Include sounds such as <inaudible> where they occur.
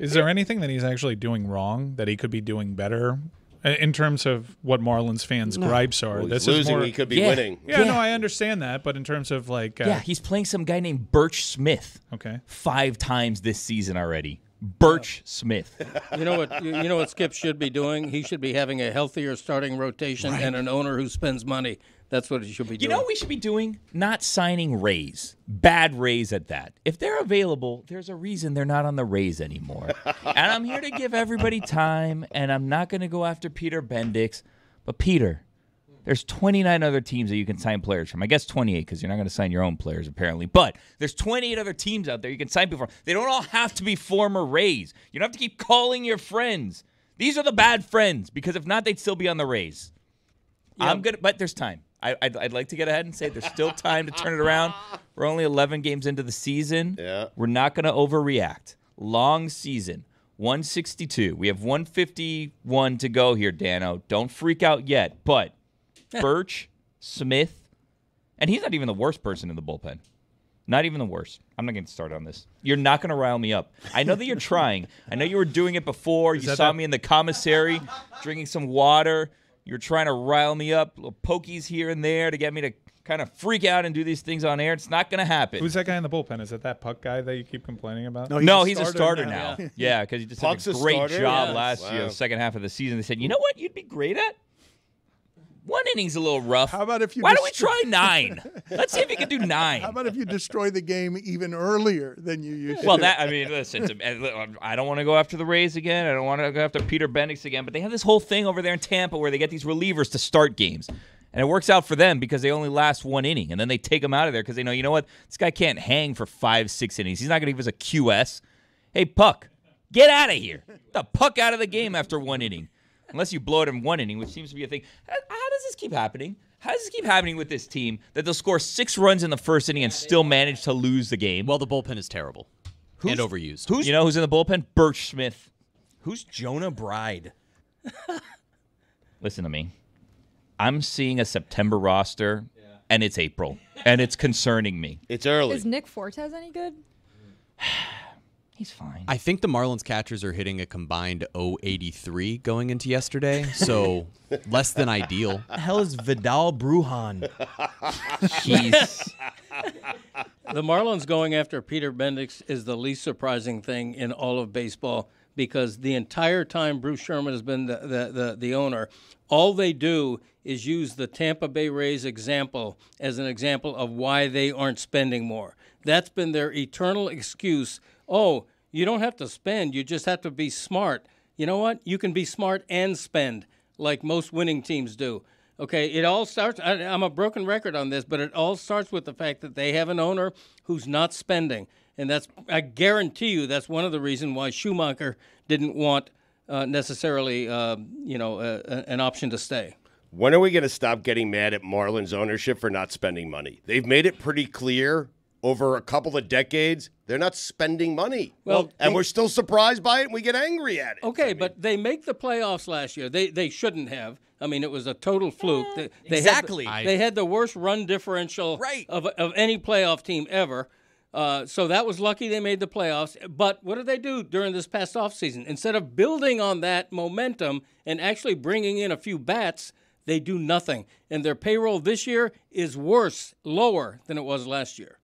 Is there anything that he's actually doing wrong that he could be doing better uh, in terms of what Marlins fans' gripes are? Well, this he's is losing. more. He could be Yeah. winning. yeah, no, I understand that, but in terms of like, uh, Yeah, he's playing some guy named Burch Smith okay, five times this season already. Burch Smith. <laughs> You know what? You you know what Skip should be doing? He should be having a healthier starting rotation and an owner who spends money. That's what he should be doing. You know what we should be doing? Not signing Rays. Bad Rays at that. If they're available, there's a reason they're not on the Rays anymore. and I'm here to give everybody time, and I'm not going to go after Peter Bendix. But Peter, there's 29 other teams that you can sign players from. I guess 28 because you're not going to sign your own players apparently. But there's 28 other teams out there you can sign people from. They don't all have to be former Rays. You don't have to keep calling your friends. These are the bad friends because if not, they'd still be on the Rays. I'm gonna, but there's time. I, I'd, I'd like to get ahead and say there's still time to turn it around. <laughs> We're only 11 games into the season. Yeah. We're not going to overreact. Long season, 162. We have 151 to go here, Dano. Don't freak out yet. But Burch, Smith, and he's not even the worst person in the bullpen. Not even the worst. I'm not going to start on this. You're not going to rile me up. I know that you're trying. I know you were doing it before. You saw that- me in the commissary drinking some water. You're trying to rile me up, little pokies here and there to get me to kind of freak out and do these things on air. It's not going to happen. who's that guy in the bullpen? Is it that Puk guy that you keep complaining about? no, he's a starter now. Yeah, because he just Puk's did a a great starter? job Yes. last Wow. year, the second half of the season. They said, you know what, you'd be great at. One inning's a little rough. How about if you Why don't we try nine? <laughs> Let's see if you can do nine. How about if you destroy the game even earlier than you used Well, to? that I mean, listen. to- I don't want to go after the Rays again. I don't want to go after Peter Bendix again. But they have this whole thing over there in Tampa where they get these relievers to start games, and it works out for them because they only last one inning, and then they take them out of there because they know, you know what, this guy can't hang for five, six innings. He's not going to give us a QS. Hey, Puk, get out of here. Get the Puck out of the game after one inning, unless you blow it in one inning, which seems to be a thing. Does this keep happening? How does this keep happening with this team that they'll score six runs in the first inning and still manage to lose the game? Well, the bullpen is terrible and overused. Who's you know who's in the bullpen? Burch Smith. Who's Jonah Bride? <laughs> Listen to me. I'm seeing a September roster, and it's April, and it's concerning me. It's early. Is Nick Fortes any good? He's fine. I think the Marlins catchers are hitting a combined 083 going into yesterday, so <laughs> less than ideal. the hell is Vidal Bruján? He's The Marlins going after Peter Bendix is the least surprising thing in all of baseball because the entire time Bruce Sherman has been the, the, the, the owner, all they do is use the Tampa Bay Rays example as an example of why they aren't spending more. That's been their eternal excuse. Oh, you don't have to spend, you just have to be smart. You know what? You can be smart and spend like most winning teams do. Okay, it all starts. I, I'm a broken record on this, but it all starts with the fact that they have an owner who's not spending, and that's I guarantee you that's one of the reasons why Schumaker didn't want uh, necessarily, uh, you know, an option to stay. When are we going to stop getting mad at Marlins ownership for not spending money? They've made it pretty clear over a couple of decades they're not spending money. Well, and they- we're still surprised by it and we get angry at it. Okay, but they make the playoffs last year. They they shouldn't have. I mean, it was a total fluke. They, they exactly. Had I- the, they had the worst run differential Right. of, of any playoff team ever. Uh, so that was lucky they made the playoffs. But what did they do during this past offseason? Instead of building on that momentum and actually bringing in a few bats, they do nothing. And their payroll this year is worse, lower than it was last year.